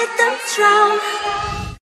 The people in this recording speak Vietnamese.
light the throne.